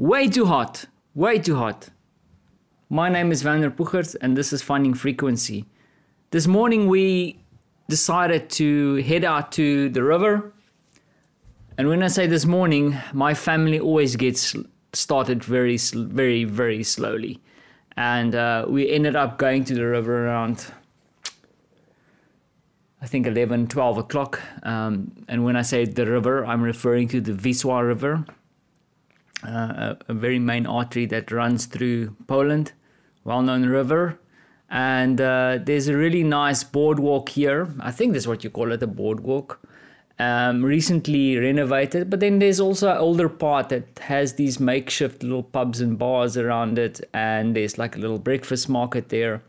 Way too hot. Way too hot. My name is Werner Puchert and this is Finding Frequency. This morning we decided to head out to the river. And when I say this morning, my family always gets started very, very, very slowly. And uh, we ended up going to the river around, I think, 11, 12 o'clock. Um, and when I say the river, I'm referring to the Wisła River uh, a, very main artery that runs through Poland, well-known river. And uh, there's a really nice boardwalk here. I think that's what you call it, a boardwalk. Um, recently renovated, but then there's also an older part that has these makeshift little pubs and bars around it, and there's like a little breakfast market there.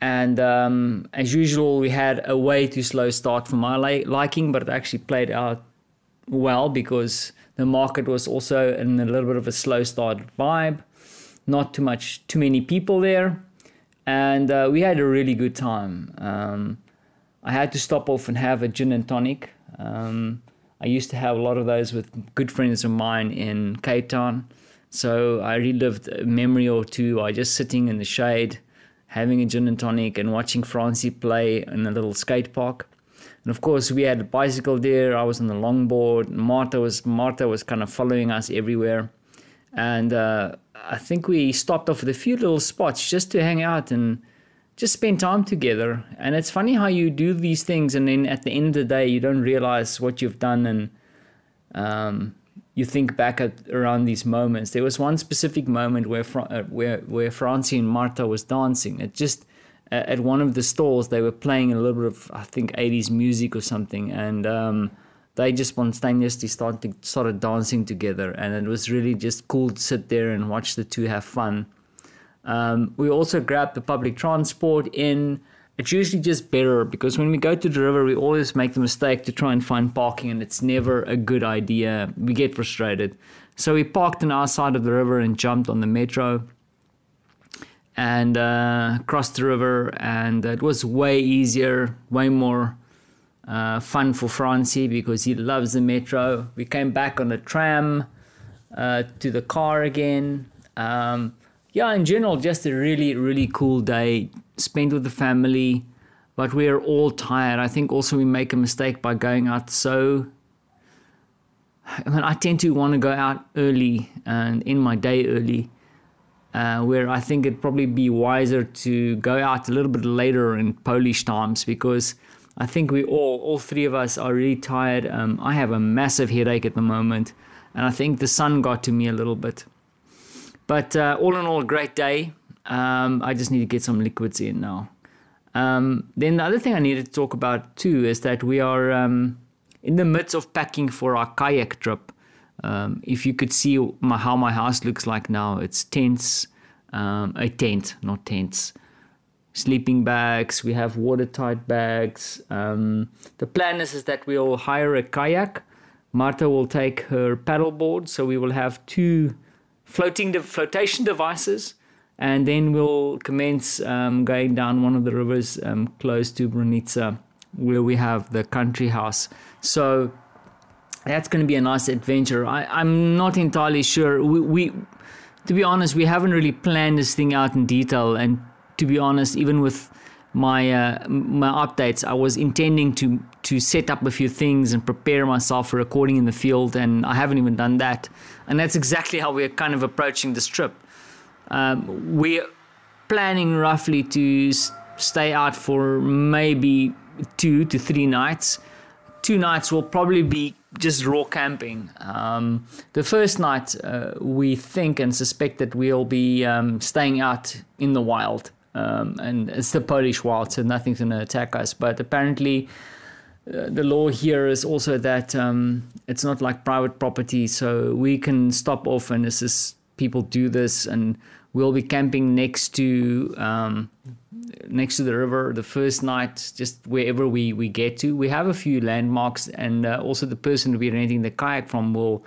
And um, as usual, we had a way too slow start for my liking, but it actually played out well because the market was also in a little bit of a slow start vibe, not too much, too many people there, and uh, we had a really good time. Um, I had to stop off and have a gin and tonic. Um, I used to have a lot of those with good friends of mine in Cape Town. So I relived a memory or two. I just sitting in the shade, having a gin and tonic, and watching Francie play in a little skate park. And of course, we had a bicycle there. I was on the longboard. Marta was Marta was kind of following us everywhere, and uh, I think we stopped off at a few little spots just to hang out and just spend time together. And it's funny how you do these things, and then at the end of the day, you don't realize what you've done, and um, you think back at around these moments. There was one specific moment where uh, where where Francie and Marta was dancing. It just at one of the stalls they were playing a little bit of I think 80s music or something and um, they just spontaneously started started dancing together and it was really just cool to sit there and watch the two have fun. Um, we also grabbed the public transport in. It's usually just better because when we go to the river we always make the mistake to try and find parking and it's never a good idea. We get frustrated. So we parked on our side of the river and jumped on the metro and uh, crossed the river, and it was way easier, way more uh, fun for Francie because he loves the metro. We came back on the tram uh, to the car again. Um, yeah, in general, just a really, really cool day spent with the family, but we are all tired. I think also we make a mistake by going out so. I mean, I tend to want to go out early and end my day early uh, where I think it'd probably be wiser to go out a little bit later in Polish times because I think we all, all three of us, are really tired. Um, I have a massive headache at the moment, and I think the sun got to me a little bit. But uh, all in all, a great day. Um, I just need to get some liquids in now. Um, then the other thing I needed to talk about too is that we are um, in the midst of packing for our kayak trip. Um, if you could see my, how my house looks like now, it's tents, um, a tent, not tents, sleeping bags. We have watertight bags. Um, the plan is, is that we'll hire a kayak. Marta will take her paddleboard, so we will have two floating de- flotation devices, and then we'll commence um, going down one of the rivers um, close to Brodnica, where we have the country house. So that's going to be a nice adventure. I, I'm not entirely sure. We, we, to be honest, we haven't really planned this thing out in detail. And to be honest, even with my uh, my updates, I was intending to to set up a few things and prepare myself for recording in the field, and I haven't even done that. And that's exactly how we're kind of approaching this trip. Um, we're planning roughly to stay out for maybe two to three nights. Two nights will probably be just raw camping. Um, the first night, uh, we think and suspect that we'll be um, staying out in the wild. Um, and it's the Polish wild, so nothing's going to attack us. But apparently, uh, the law here is also that um, it's not like private property, so we can stop off and assist people do this, and we'll be camping next to um, next to the river the first night, just wherever we, we get to. We have a few landmarks, and uh, also the person we're renting the kayak from will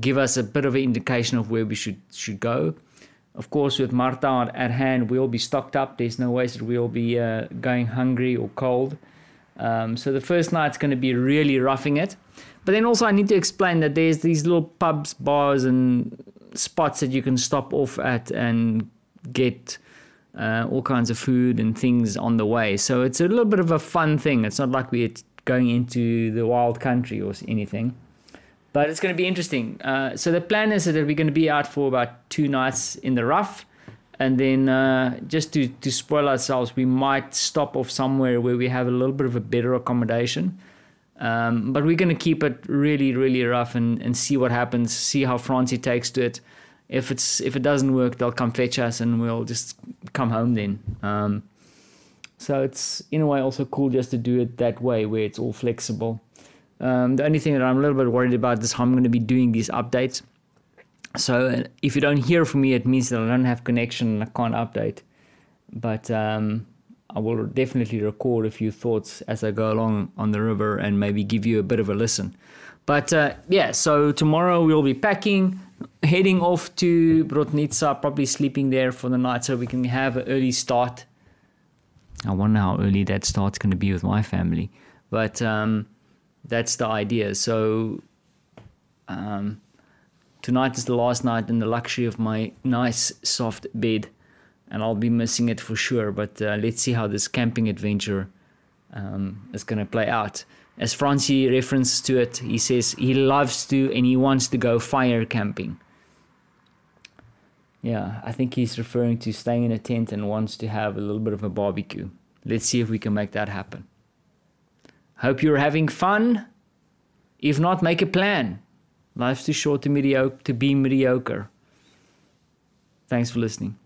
give us a bit of an indication of where we should should go. Of course, with Marta at hand, we'll be stocked up. There's no way that we'll be uh, going hungry or cold. Um, so the first night's going to be really roughing it. But then also, I need to explain that there's these little pubs, bars, and spots that you can stop off at and get uh, all kinds of food and things on the way. So it's a little bit of a fun thing. It's not like we're going into the wild country or anything, but it's going to be interesting. Uh, so the plan is that we're going to be out for about two nights in the rough. And then uh, just to, to spoil ourselves, we might stop off somewhere where we have a little bit of a better accommodation. Um, but we're going to keep it really, really rough and, and see what happens, see how Francie takes to it if it's if it doesn't work, they'll come fetch us and we'll just come home then. Um, so it's in a way also cool just to do it that way where it's all flexible. Um, the only thing that I'm a little bit worried about is how I'm going to be doing these updates. So if you don't hear from me, it means that I don't have connection and I can't update. But um, I will definitely record a few thoughts as I go along on the river and maybe give you a bit of a listen. But uh, yeah, so tomorrow we'll be packing heading off to Brodnica, probably sleeping there for the night so we can have an early start. I wonder how early that start's going to be with my family. But um, that's the idea. So um, tonight is the last night in the luxury of my nice soft bed. And I'll be missing it for sure. But uh, let's see how this camping adventure um, is going to play out as Francie references to it, he says he loves to and he wants to go fire camping. Yeah, I think he's referring to staying in a tent and wants to have a little bit of a barbecue. Let's see if we can make that happen. Hope you're having fun. If not, make a plan. Life's too short to, mediocre, to be mediocre. Thanks for listening.